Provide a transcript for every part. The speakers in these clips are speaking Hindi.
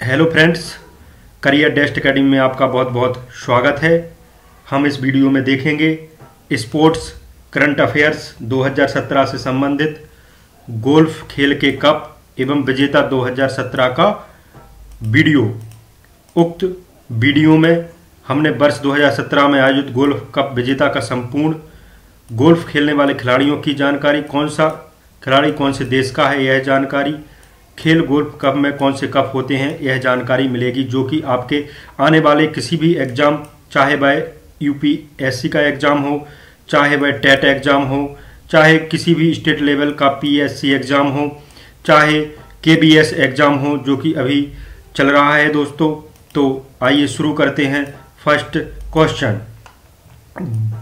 Hello friends Career Dest Academy में आपका बहुत बहुत स्वागत है। हम इस वीडियो में देखेंगे स्पोर्ट्स, करंट अफेयर्स 2017 से संबंधित, गोल्फ खेल के कप एवं विजेता 2017 का वीडियो। उक्त वीडियो में हमने वर्ष 2017 में आयोजित गोल्फ कप विजेता का संपूर्ण, गोल्फ खेलने वाले खिलाड़ियों की जानकारी, कौन सा खिलाड़ी कौन से देश का है, यह जानकारी खेल गोल्फ कप में कौन से कप होते हैं, यह जानकारी मिलेगी, जो कि आपके आने वाले किसी भी एग्ज़ाम, चाहे वह यूपीएससी का एग्ज़ाम हो, चाहे वह टेट एग्ज़ाम हो, चाहे किसी भी स्टेट लेवल का पीएससी एग्ज़ाम हो, चाहे केबीएस एग्ज़ाम हो, जो कि अभी चल रहा है दोस्तों। तो आइए शुरू करते हैं first question.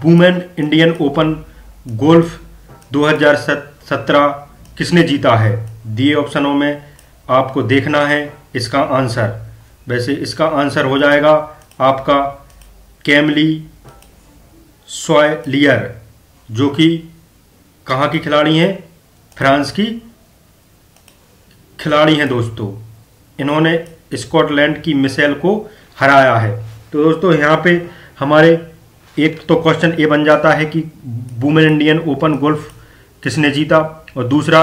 Women Indian Open golf 2017 किसने जीता है? दिए ऑप्शनों में आपको देखना है इसका आंसर। वैसे इसका आंसर हो जाएगा आपका कैमली सोयलियर जो कि कहाँ की खिलाड़ी हैं? फ्रांस की खिलाड़ी हैं दोस्तों। इन्होंने स्कॉटलैंड की मिसेल को हराया है। तो दोस्तों, यहाँ पे हमारे एक तो क्वेश्चन ये बन जाता है कि वुमेन इंडियन ओपन गोल्फ किसने जीता? और दूसरा,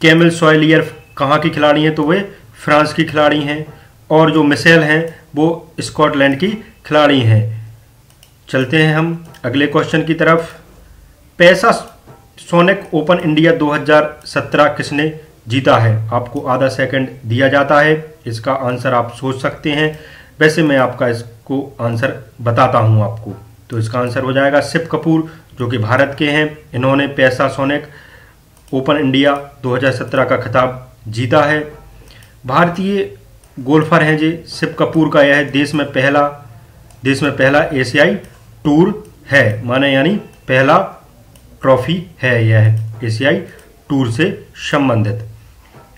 कैमल सॉयलियर कहाँ की खिलाड़ी हैं तो वे फ्रांस की खिलाड़ी हैं और जो मिसेल हैं, वो स्कॉटलैंड की खिलाड़ी हैं। चलते हैं हम अगले क्वेश्चन की तरफ़। पैसा सोनिक ओपन इंडिया 2017 किसने जीता है? आपको आधा सेकंड दिया जाता है। इसका आंसर आप सोच सकते हैं। वैसे मैं आपका इसको आंसर बताता हूँ आपको। तो इसका आंसर हो जाएगा शिव कपूर, जो कि भारत के हैं। इन्होंने पैसा सोनिक ओपन इंडिया 2017 का खिताब जीता है। भारतीय गोल्फर हैं जी शिव कपूर का यह देश में पहला, देश में पहला एशियाई टूर है। माने यानी पहला ट्रॉफी है यह एशियाई टूर से संबंधित।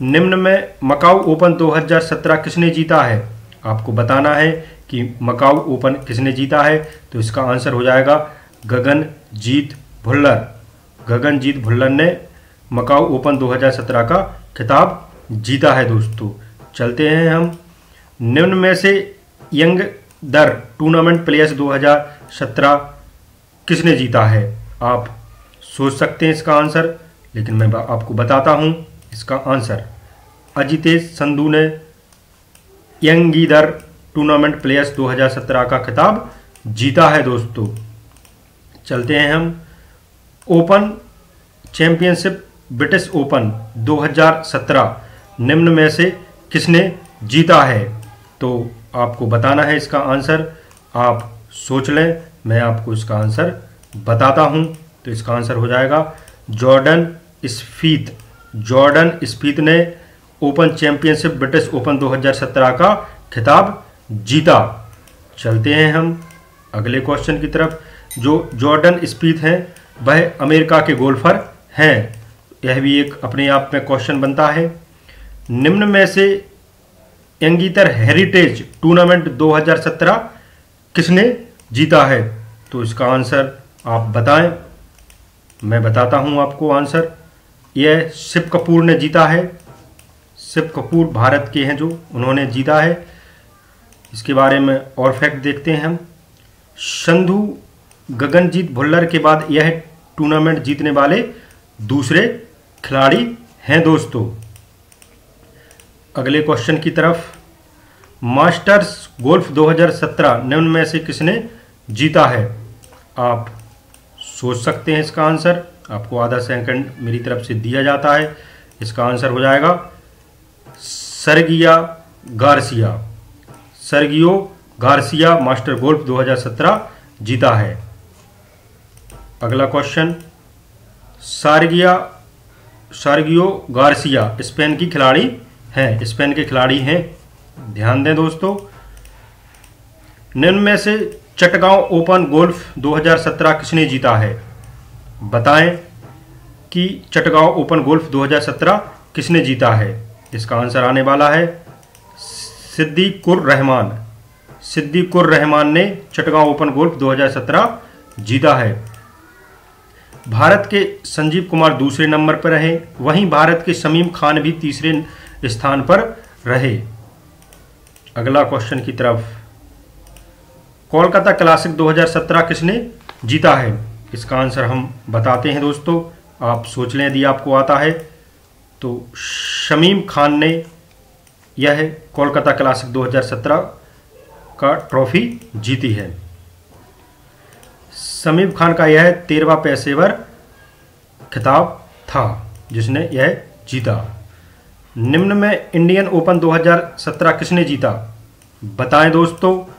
निम्न में मकाऊ ओपन 2017 किसने जीता है? आपको बताना है कि मकाऊ ओपन किसने जीता है तो इसका आंसर हो जाएगा गगनजीत भुल्लर। गगनजीत भुल्लर ने मकाऊ ओपन 2017 का खिताब जीता है दोस्तों। चलते हैं हम। निम्न में से यंग दर टूर्नामेंट प्लेयर्स 2017 किसने जीता है? आप सोच सकते हैं इसका आंसर, लेकिन मैं आपको बताता हूँ इसका आंसर। अजितेश संधू ने यंगी दर टूर्नामेंट प्लेयर्स 2017 का खिताब जीता है दोस्तों। चलते हैं हम। ओपन चैंपियनशिप ब्रिटिश ओपन 2017 निम्न में से किसने जीता है? तो आपको बताना है इसका आंसर। आप सोच लें, मैं आपको इसका आंसर बताता हूँ। तो इसका आंसर हो जाएगा जॉर्डन स्फीत जॉर्डन स्फीत ने ओपन चैंपियनशिप, ब्रिटिश ओपन 2017 का खिताब जीता। चलते हैं हम अगले क्वेश्चन की तरफ़। जो जॉर्डन स्पीथ हैं, वह अमेरिका के गोल्फर हैं। यह भी एक अपने आप में क्वेश्चन बनता है। निम्न में से एंगीतर हेरिटेज टूर्नामेंट 2017 किसने जीता है? तो इसका आंसर आप बताएँ। मैं बताता हूँ आपको आंसर यह शिव कपूर ने जीता है। शिव कपूर भारत के हैं जो उन्होंने जीता है। इसके बारे में और फैक्ट देखते हैं हम। संधु गगनजीत भुल्लर के बाद यह टूर्नामेंट जीतने वाले दूसरे खिलाड़ी हैं दोस्तों। अगले क्वेश्चन की तरफ़। मास्टर्स गोल्फ 2017 निम्न में से किसने जीता है? आप सोच सकते हैं इसका आंसर। आपको आधा सेकंड मेरी तरफ़ से दिया जाता है। इसका आंसर हो जाएगा Sergio Garcia. Sergio Garcia master golf 2017 जीता है। अगला question Sergio Sergio Garcia Spain की खिलाड़ी हैं। स्पेन के खिलाड़ी हैं। ध्यान दें दोस्तों, निम्न में से चटगांव ओपन गोल्फ 2017 किसने जीता है? बताएँ कि चटगांव ओपन गोल्फ 2017 किसने जीता है? इसका आंसर आने वाला है सिद्दीकुर रहमान। सिद्दीकुर रहमान ने चटगांव ओपन गोल्फ 2017 जीता है। भारत के संजीव कुमार दूसरे नंबर पर रहे, वहीं भारत के शमीम खान भी तीसरे स्थान पर रहे। अगला क्वेश्चन की तरफ़। कोलकाता क्लासिक 2017 किसने जीता है? इसका आंसर हम बताते हैं दोस्तों। आप सोच लें, यदि आपको आता है तो शमीम खान ने यह कोलकाता क्लासिक 2017 का ट्रॉफी जीती है। समीम खान का यह तेरवा पेशेवर खिताब था, जिसने यह जीता। निम्न में इंडियन ओपन 2017 किसने जीता? बताएँ दोस्तों,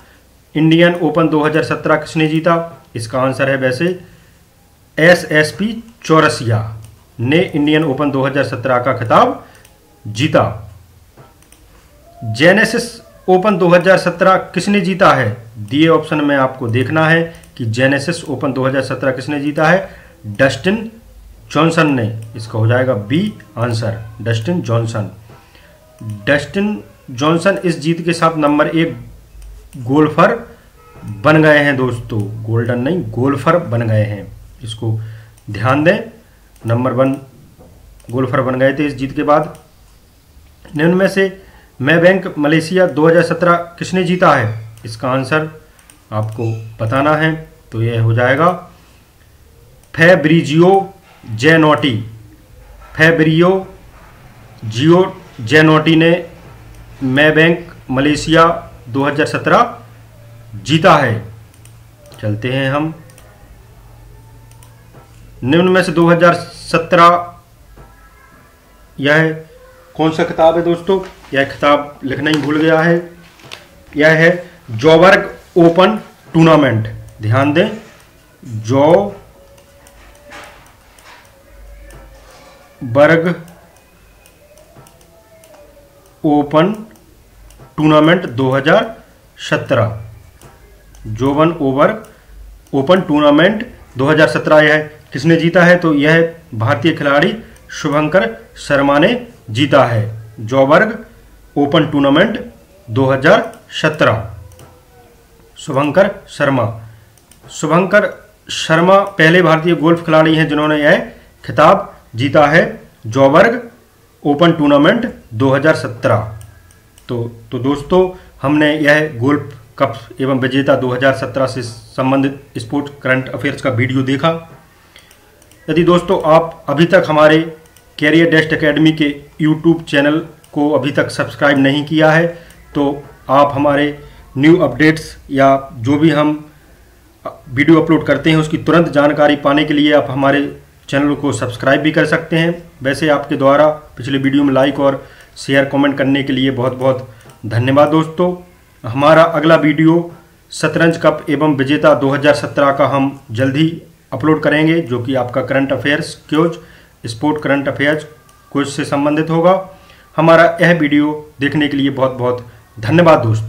इंडियन ओपन 2017 किसने जीता? इसका आंसर है वैसे एस एस पी चौरसिया ने इंडियन ओपन 2017 का खिताब जीता। जेनेसिस ओपन 2017 किसने जीता है? दिए ऑप्शन में आपको देखना है। कि जेनेसिस ओपन 2017 किसने जीता है? डस्टिन जॉनसन ने। इसका हो जाएगा B answer Dustin Johnson Dustin Johnson इस जीत के साथ नंबर एक गोल्फर बन गए हैं दोस्तों। गोल्डन नहीं, गोल्फर बन गए हैं। इसको ध्यान दें, नंबर वन गोल्फर बन गए थे इस जीत के बाद। निम्न में से मैं बैंक मलेशिया 2017 किसने जीता है? इसका आंसर आपको बताना है। तो यह हो जाएगा। फैब्रिजियो जेनोटी। फैब्रियो जियो जेनोटी ने मैं बैंक मलेशिया 2017 जीता है। चलते हैं हम। निम्न में से 2017 यह कौन सा किताब है दोस्तों? यह किताब लिखना ही भूल गया है। यह है जॉबर्ग ओपन टूर्नामेंट। ध्यान दें, जो बर्ग ओपन टूर्नामेंट 2017 जोवन ओवर ओपन टूर्नामेंट 2017 यह किसने जीता है? तो यह भारतीय खिलाड़ी शुभंकर शर्मा ने जीता है। Joburg Open tournament 2017 Shubhankar Sharma. Shubhankar Sharma पहले भारतीय गोल्फ खिलाड़ी हैं जिन्होंने यह खिताब जीता है जॉबर्ग ओपन टूर्नामेंट 2017 तो तो दोस्तों, हमने यह गोल्फ कप एवं विजेता 2017 से संबंधित स्पोर्ट करंट अफेयर्स का वीडियो देखा। यदि दोस्तों, आप अभी तक हमारे कैरियर डेस्ट एकेडमी के यूट्यूब चैनल को अभी तक सब्सक्राइब नहीं किया है तो आप हमारे न्यू अपडेट्स या जो भी हम वीडियो अपलोड करते हैं, उसकी तुरंत जानकारी पाने के लिए आप हमारे चैनल को सब्सक्राइब भी कर सकते हैं। वैसे आपके द्वारा पिछले वीडियो में लाइक और शेयर कमेंट करने के लिए बहुत बहुत धन्यवाद दोस्तों। हमारा अगला वीडियो शतरंज कप एवं विजेता 2017 का हम जल्द ही अपलोड करेंगे, जो कि आपका current affairs, quiz, sport current affairs कुछ से संबंधित होगा। हमारा यह वीडियो देखने के लिए बहुत बहुत धन्यवाद दोस्तों।